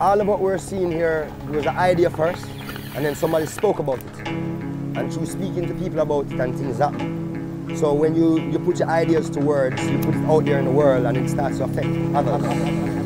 all of what we're seeing here was an idea first, and then somebody spoke about it. And through speaking to people about it and things happen. So when you, you put your ideas to words, you put it out there in the world and it starts to affect others.